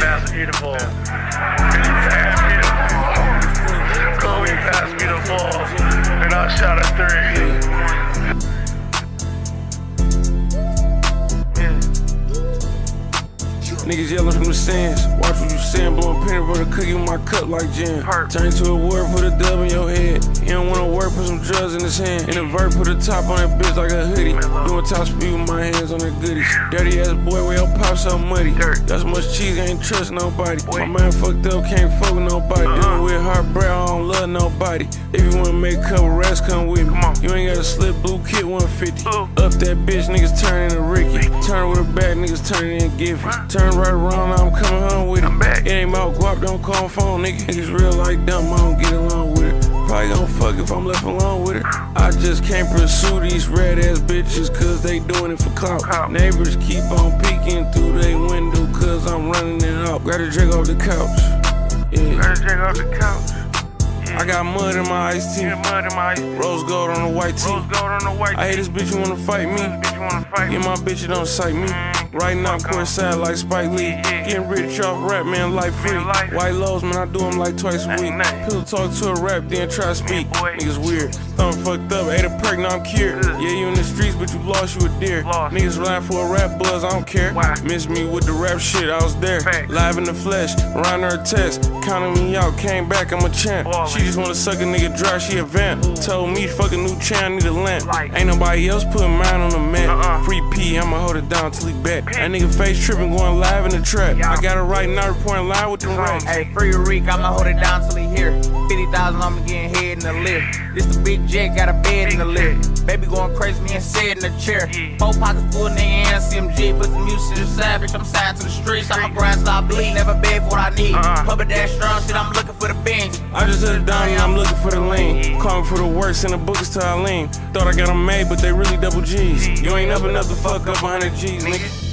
pass me the ball. Pass. Kobe passed me the ball, and I shot a three. Niggas yelling from the stands. Watch what you saying, blowing peanut butter cookie with my cup like jam. Turn to a word, put a dub in your head. He don't wanna work, put some drugs in his hand. In a vert, put a top on that bitch like a hoodie. Doing top speed with my hands on the goodies. Dirty ass boy, where your pop so muddy. Got so much cheese, I ain't trust nobody. My man fucked up, can't fuck with nobody. Dealing with hard bread, I don't love nobody. If you wanna make a couple rest, come with me. You ain't got a slip blue kit 150. Up that bitch, niggas turn into Ricky. Turn with a back, niggas turn in Giffy. Turn right around, I'm coming home with it. It ain't about guap, don't call my phone, nigga. Niggas real like dumb, I don't get along with it. Probably gon' fuck if I'm left alone with it. I just can't pursue these red ass bitches cause they doing it for clout. Neighbors keep on peeking through their window cause I'm running it up. Grab a drink off the couch. Yeah. Gotta drink off the couch. I got mud in my iced tea. Get mud in my Rose gold on the white tee. rose gold on the white. I hate this bitch, you wanna fight me? Bitch, you wanna fight? me. Get my bitch, you don't sight me. Mm. Right now, court side like Spike Lee. Getting rich off rap, man, life free. White lows, man, I do them like twice a week. Pillow talk to a rap, then try to speak. Niggas weird. Thumb fucked up, ate a perk, now I'm cured. Yeah, you in the streets, but you lost, you a deer. Niggas relying for a rap buzz, I don't care. Miss me with the rap shit, I was there. Live in the flesh, Ron Artest. Counting me out, came back, I'm a champ. She just wanna suck a nigga dry, she a vamp. Told me, fuck a new chain, I need a lamp. Ain't nobody else putting mine on the. Uh-uh. Free P, I'ma hold it down till he back. That nigga face tripping, going live in the trap. Yeah. I got it right now, reporting live with the racks. Hey, free Reek, I'ma hold it down till he here. 50,000, I'ma getting head in the lift. This the big jet, got a bed in the lift. Baby going crazy, me and sit in the chair. Four pockets full, nigga, and CMG. Put some music to the savage, I'm signed to the streets. I'ma grind till I bleed, never beg for what I need. Uh-uh. Puppet that strong shit, I'm looking for the bench. I just hit it down and I'm looking for the lean. Calling for the worst in the bookers till I lean. Thought I got them made, but they really double G's. You ain't up enough to fuck up 100 G's, nigga.